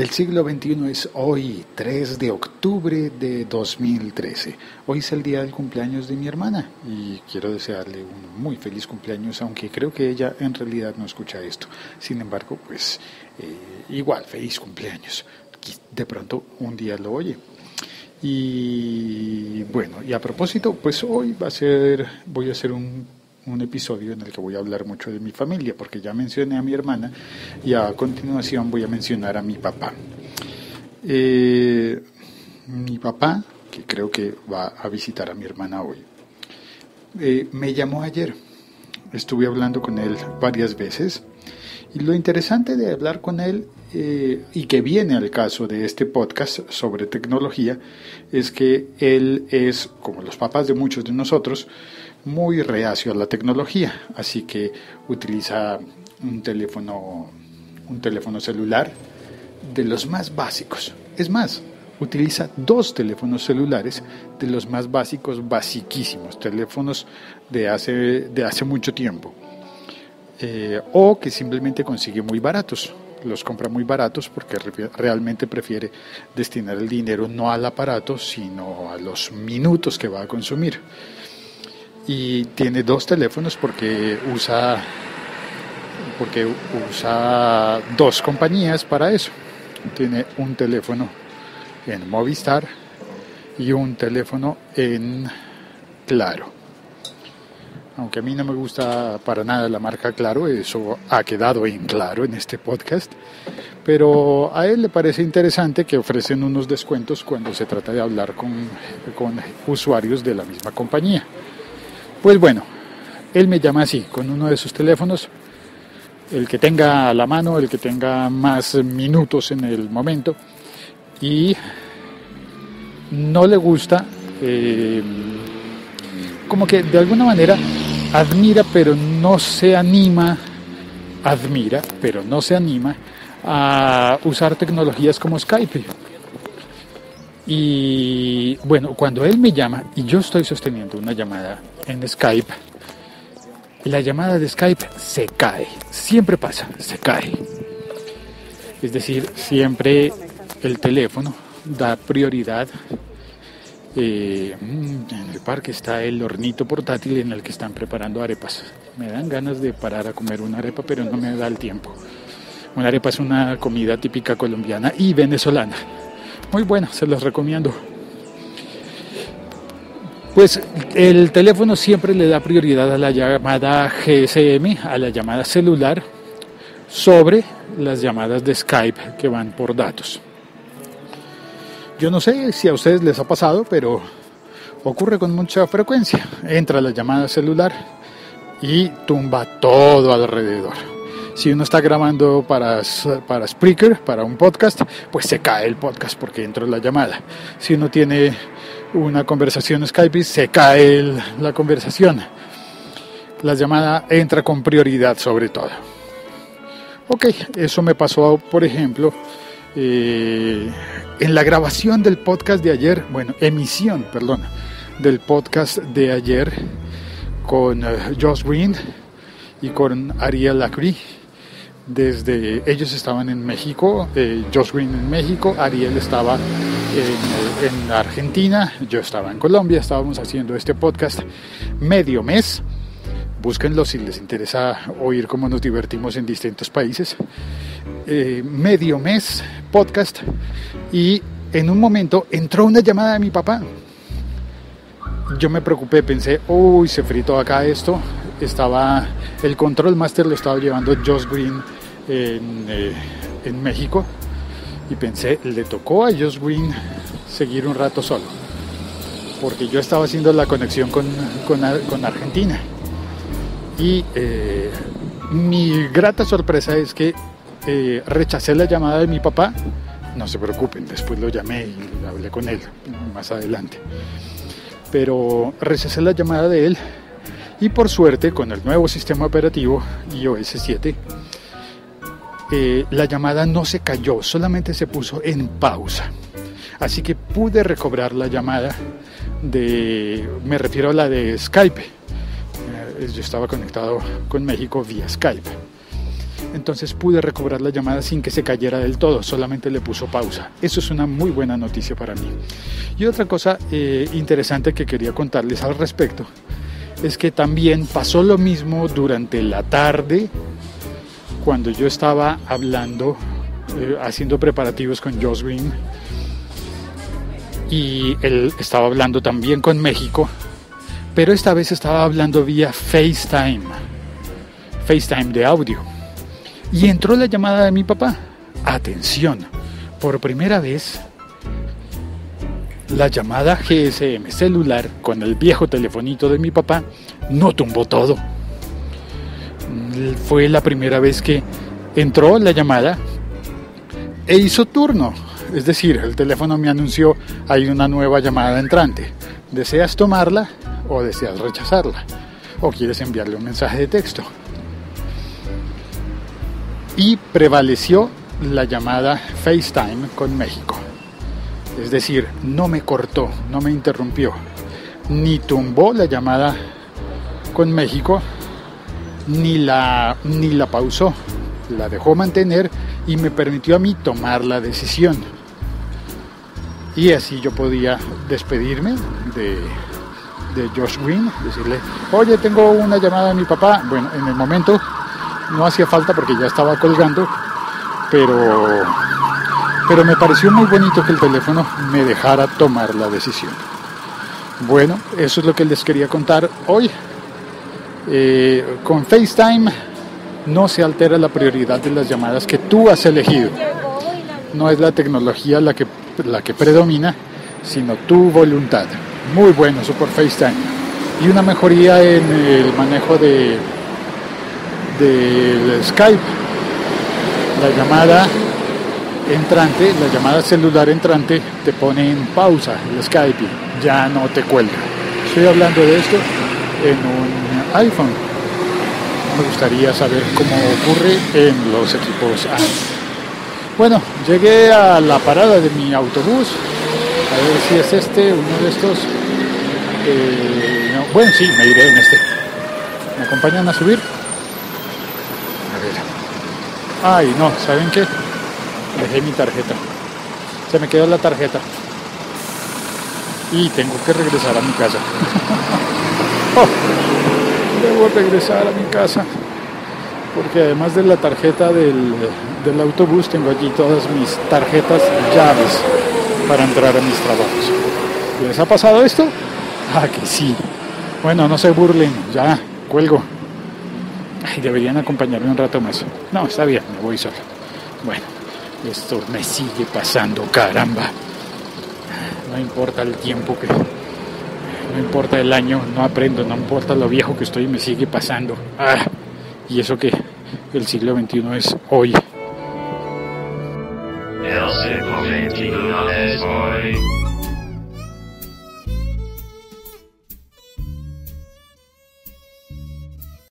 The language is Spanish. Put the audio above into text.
El siglo XXI es hoy, 3 de octubre de 2013. Hoy es el día del cumpleaños de mi hermana y quiero desearle un muy feliz cumpleaños, aunque creo que ella en realidad no escucha esto. Sin embargo, pues eh, igual, feliz cumpleaños. De pronto un día lo oye. Y bueno, y a propósito, pues hoy va a ser, voy a hacer un un episodio en el que voy a hablar mucho de mi familia, porque ya mencioné a mi hermana y a continuación voy a mencionar a mi papá. Eh, mi papá, que creo que va a visitar a mi hermana hoy, eh, me llamó ayer. Estuve hablando con él varias veces y lo interesante de hablar con él eh, y que viene al caso de este podcast sobre tecnología es que él es, como los papás de muchos de nosotros, muy reacio a la tecnología, así que utiliza un teléfono, un teléfono celular de los más básicos. Es más, utiliza dos teléfonos celulares de los más básicos, basiquísimos, teléfonos de hace, de hace mucho tiempo. Eh, o que simplemente consigue muy baratos. Los compra muy baratos porque realmente prefiere destinar el dinero no al aparato, sino a los minutos que va a consumir y tiene dos teléfonos porque usa porque usa dos compañías para eso. Tiene un teléfono en Movistar y un teléfono en Claro. Aunque a mí no me gusta para nada la marca Claro, eso ha quedado en claro en este podcast, pero a él le parece interesante que ofrecen unos descuentos cuando se trata de hablar con, con usuarios de la misma compañía. Pues bueno, él me llama así, con uno de sus teléfonos, el que tenga a la mano, el que tenga más minutos en el momento, y no le gusta, eh, como que de alguna manera admira, pero no se anima, admira, pero no se anima a usar tecnologías como Skype. Y bueno, cuando él me llama y yo estoy sosteniendo una llamada en Skype, la llamada de Skype se cae. Siempre pasa, se cae. Es decir, siempre el teléfono da prioridad. Eh, en el parque está el hornito portátil en el que están preparando arepas. Me dan ganas de parar a comer una arepa, pero no me da el tiempo. Una arepa es una comida típica colombiana y venezolana. Muy buena, se los recomiendo. Pues el teléfono siempre le da prioridad a la llamada GSM, a la llamada celular, sobre las llamadas de Skype que van por datos. Yo no sé si a ustedes les ha pasado, pero ocurre con mucha frecuencia. Entra la llamada celular y tumba todo alrededor. Si uno está grabando para, para Spreaker, para un podcast, pues se cae el podcast porque entró la llamada. Si uno tiene una conversación Skype, se cae la conversación. La llamada entra con prioridad sobre todo. Ok, eso me pasó, por ejemplo, eh, en la grabación del podcast de ayer, bueno, emisión, perdón, del podcast de ayer con uh, Josh Green y con Ariel Lacry desde ellos estaban en México, eh, Josh Green en México, Ariel estaba en, en, Argentina, yo estaba en Colombia, estábamos haciendo este podcast medio mes. Búsquenlo si les interesa oír cómo nos divertimos en distintos países. Eh, medio mes podcast y en un momento entró una llamada de mi papá. Yo me preocupé, pensé, uy, se fritó acá esto. Estaba, el control master lo estaba llevando Josh Green eh, en, México y pensé, le tocó a Josh Green seguir un rato solo, porque yo estaba haciendo la conexión con, con, Argentina. Y eh, mi grata sorpresa es que eh, rechacé la llamada de mi papá. No se preocupen, después lo llamé y hablé con él más adelante. Pero rechacé la llamada de él y por suerte con el nuevo sistema operativo iOS 7 eh, la llamada no se cayó, solamente se puso en pausa. Así que pude recobrar la llamada de, me refiero a la de Skype. Eh, yo estaba conectado con México vía Skype. entonces pude recobrar la llamada sin que se cayera del todo, solamente le puso pausa. Eso es una muy buena noticia para mí. Y otra cosa eh, interesante que quería contarles al respecto es que también pasó lo mismo durante la tarde cuando yo estaba hablando, eh, haciendo preparativos con Green y él estaba hablando también con México, pero esta vez estaba hablando vía FaceTime, FaceTime de audio. Y entró la llamada de mi papá. Atención, por primera vez la llamada GSM celular con el viejo telefonito de mi papá no tumbó todo. Fue la primera vez que entró la llamada e hizo turno. Es decir, el teléfono me anunció hay una nueva llamada entrante. ¿Deseas tomarla o deseas rechazarla? ¿O quieres enviarle un mensaje de texto? Y prevaleció la llamada FaceTime con México. Es decir, no me cortó, no me interrumpió, ni tumbó la llamada con México, ni la, ni la pausó, la dejó mantener y me permitió a mí tomar la decisión. Y así yo podía despedirme de, de Josh Green, decirle, oye, tengo una llamada de mi papá. Bueno, en el momento no hacía falta porque ya estaba colgando, pero pero me pareció muy bonito que el teléfono me dejara tomar la decisión. Bueno, eso es lo que les quería contar hoy. Eh, con FaceTime no se altera la prioridad de las llamadas que tú has elegido. No es la tecnología la que, la que predomina, sino tu voluntad. Muy bueno eso por FaceTime. Y una mejoría en el manejo de del Skype. La llamada entrante, la llamada celular entrante, te pone en pausa el Skype, ya no te cuelga. Estoy hablando de esto en un iPhone. Me gustaría saber cómo ocurre en los equipos Android. Bueno, llegué a la parada de mi autobús, a ver si es este, uno de estos. Eh, bueno, sí, me iré en este. ¿Me acompañan a subir? A ver. Ay, no, ¿saben qué? Dejé mi tarjeta. Se me quedó la tarjeta. Y tengo que regresar a mi casa. Oh, debo regresar a mi casa. Porque además de la tarjeta del, del autobús, tengo allí todas mis tarjetas llaves para entrar a mis trabajos. ¿Les ha pasado esto? Ah, que sí. Bueno, no se burlen, ya, cuelgo. Ay, deberían acompañarme un rato más. No, está bien, me voy solo. Bueno. Esto me sigue pasando, caramba. No importa el tiempo que... No importa el año, no aprendo, no importa lo viejo que estoy, me sigue pasando. Ah, y eso que el siglo XXI es hoy. El siglo XXI es hoy.